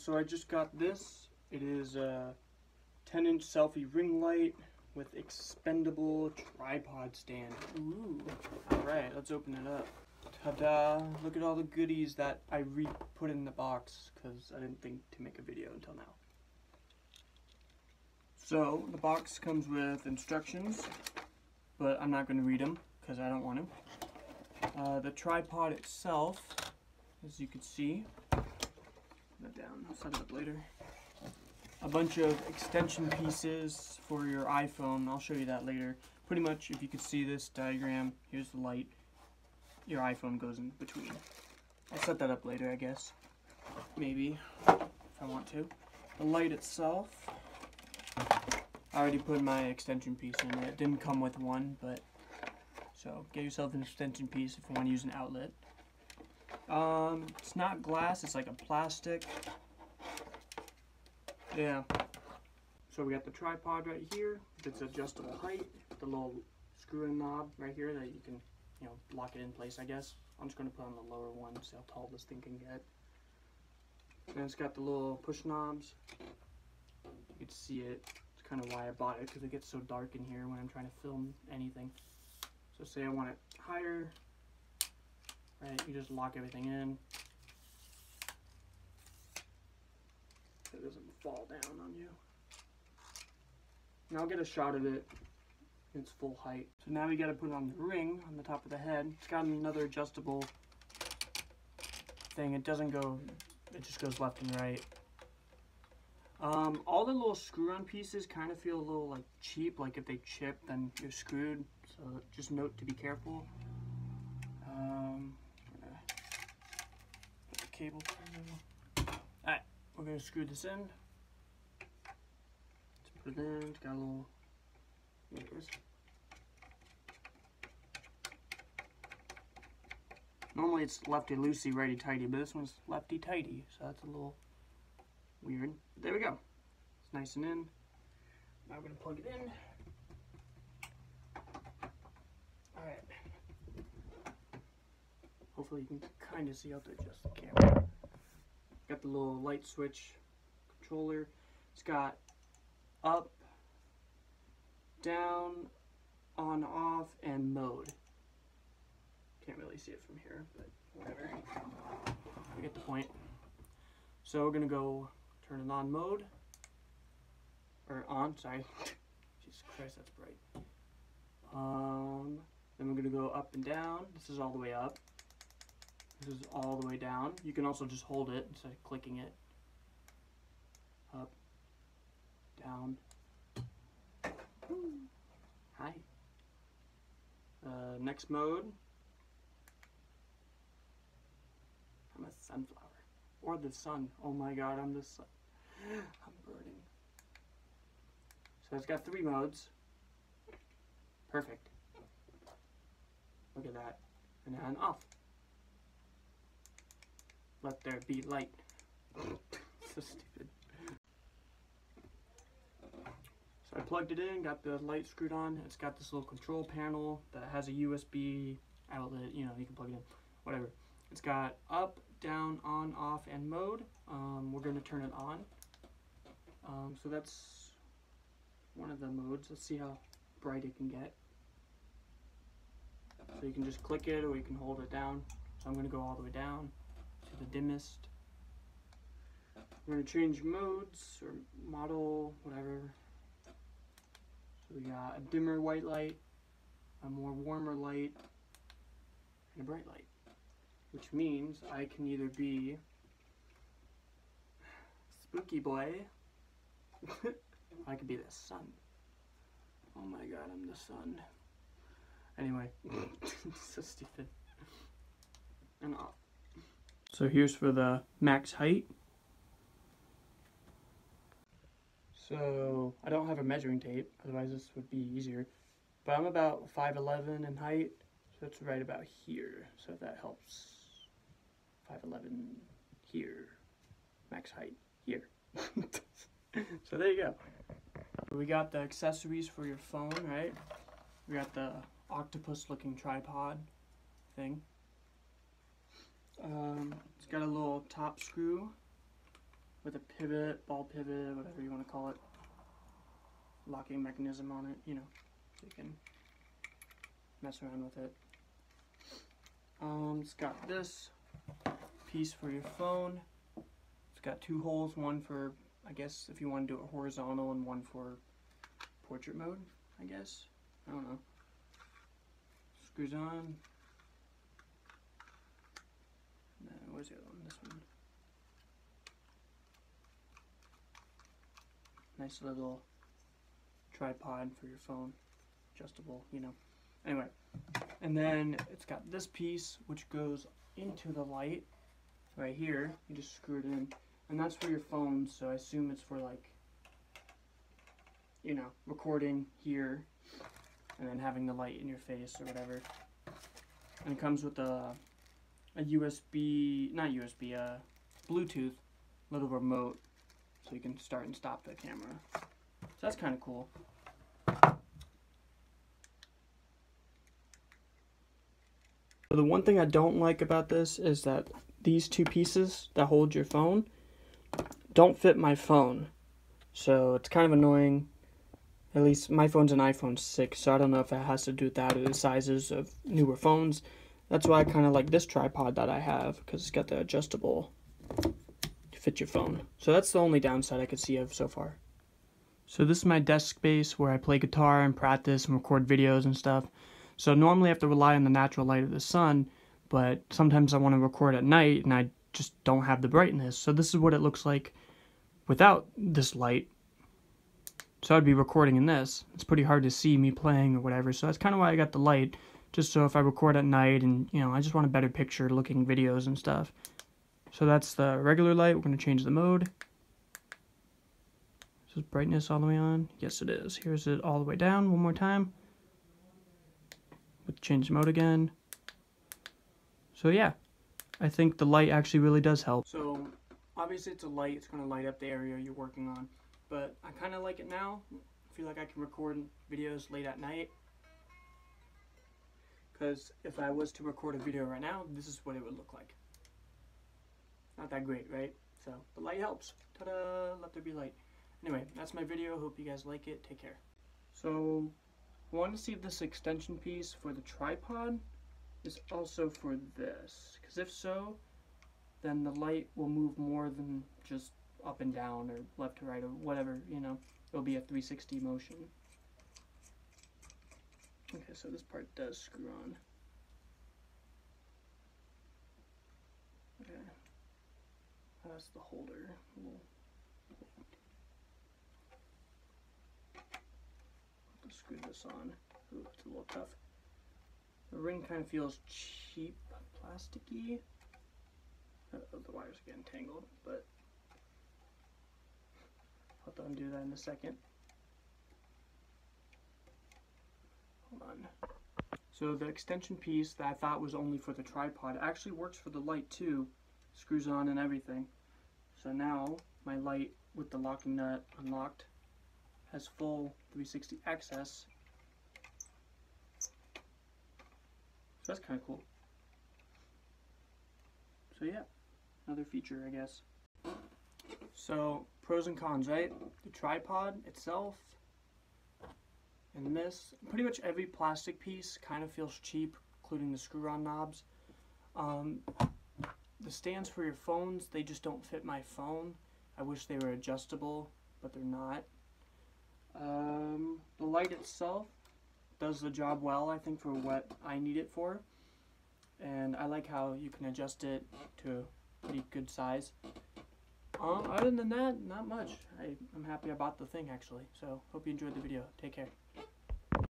So I just got this. It is a 10 inch selfie ring light with expendable tripod stand. Ooh. Alright, let's open it up. Ta-da! Look at all the goodies that I re-put in the box because I didn't think to make a video until now. So, the box comes with instructions, but I'm not going to read them because I don't want to. Uh, the tripod itself, as you can see, that down, I'll set it up later. A bunch of extension pieces for your iPhone, I'll show you that later. Pretty much, if you could see this diagram, here's the light. Your iPhone goes in between. I'll set that up later, I guess. Maybe, if I want to. The light itself, I already put my extension piece in it. It didn't come with one, but so get yourself an extension piece if you want to use an outlet. Um, it's not glass, it's like a plastic. Yeah. So we got the tripod right here. It's adjustable height. The little screw-in knob right here that you can, you know, lock it in place, I guess. I'm just going to put on the lower one, see how tall this thing can get. And it's got the little push knobs. You can see it. It's kind of why I bought it, because it gets so dark in here when I'm trying to film anything. So say I want it higher, right, you just lock everything in. So it doesn't fall down on you. Now I'll get a shot of it its full height. So now we got to put on the ring on the top of the head. It's got another adjustable thing. It doesn't go, it just goes left and right. Um, all the little screw-on pieces kind of feel a little like cheap, like if they chip, then you're screwed. So just note to be careful. Um, cable Alright, we're gonna screw this in. Let's put it in. It's got a little. There it is. Normally it's lefty loosey, righty tighty, but this one's lefty tighty, so that's a little weird. There we go. It's nice and in. Now we're gonna plug it in. Alright. Hopefully you can kind of see how to adjust the camera. Got the little light switch controller. It's got up, down, on, off, and mode. Can't really see it from here, but whatever. You get the point. So we're gonna go turn it on mode. Or on, sorry. Jesus Christ, that's bright. Um, then we're gonna go up and down. This is all the way up. This is all the way down. You can also just hold it instead of clicking it. Up, down. Hi. Uh, next mode. I'm a sunflower. Or the sun. Oh my god, I'm the sun. I'm burning. So it's got three modes. Perfect. Look at that. And then off. Let there be light. so stupid. So I plugged it in, got the light screwed on. It's got this little control panel that has a USB outlet. You know, you can plug it in. Whatever. It's got up, down, on, off, and mode. Um, we're going to turn it on. Um, so that's one of the modes. Let's see how bright it can get. So you can just click it or you can hold it down. So I'm going to go all the way down to the dimmest. We're to change modes or model, whatever. So we got a dimmer white light, a more warmer light, and a bright light. Which means I can either be spooky boy, I could be the sun. Oh my god, I'm the sun. Anyway, so stupid. And off. So here's for the max height. So I don't have a measuring tape, otherwise this would be easier. But I'm about 5'11 in height, so it's right about here. So that helps. 5'11 here. Max height here. so there you go. We got the accessories for your phone, right? We got the octopus looking tripod thing. Um, it's got a little top screw with a pivot, ball pivot, whatever you want to call it. Locking mechanism on it, you know, so you can mess around with it. Um, it's got this piece for your phone. It's got two holes, one for, I guess, if you want to do it horizontal and one for portrait mode, I guess. I don't know. Screws on. Where's the other one? This one. Nice little tripod for your phone. Adjustable, you know. Anyway, and then it's got this piece which goes into the light right here. You just screw it in. And that's for your phone, so I assume it's for like, you know, recording here and then having the light in your face or whatever. And it comes with a, a USB, not USB, a uh, Bluetooth little remote so you can start and stop the camera. So that's kind of cool. The one thing I don't like about this is that these two pieces that hold your phone don't fit my phone. So it's kind of annoying. At least my phone's an iPhone 6, so I don't know if it has to do with that or the sizes of newer phones. That's why I kind of like this tripod that I have, because it's got the adjustable to fit your phone. So that's the only downside I could see of so far. So this is my desk space where I play guitar and practice and record videos and stuff. So normally I have to rely on the natural light of the sun, but sometimes I want to record at night and I just don't have the brightness. So this is what it looks like without this light. So I'd be recording in this. It's pretty hard to see me playing or whatever. So that's kind of why I got the light, just so if I record at night and, you know, I just want a better picture looking videos and stuff. So that's the regular light. We're going to change the mode. Is this brightness all the way on? Yes, it is. Here's it all the way down one more time With change mode again. So yeah, I think the light actually really does help. So obviously it's a light, it's going to light up the area you're working on. But I kind of like it now. I feel like I can record videos late at night. Because if I was to record a video right now, this is what it would look like. Not that great, right? So the light helps. Ta-da! Let there be light. Anyway, that's my video. Hope you guys like it. Take care. So I want to see if this extension piece for the tripod is also for this. Because if so, then the light will move more than just up and down or left to right or whatever, you know. It'll be a 360 motion. Okay, so this part does screw on. Okay. That's the holder. We'll screw this on. Ooh, it's a little tough. The ring kind of feels cheap, plasticky. Uh, the wires are getting tangled, but I'll have to undo that in a second. Hold on. So the extension piece that I thought was only for the tripod actually works for the light too. Screws on and everything. So now my light with the locking nut unlocked has full 360 access. So that's kind of cool. So yeah, another feature I guess. So pros and cons, right? The tripod itself and this, pretty much every plastic piece kind of feels cheap, including the screw-on knobs. Um, the stands for your phones, they just don't fit my phone. I wish they were adjustable, but they're not. Um, the light itself does the job well, I think, for what I need it for. And I like how you can adjust it to a pretty good size. Um, other than that, not much. I, I'm happy I bought the thing, actually. So, hope you enjoyed the video. Take care.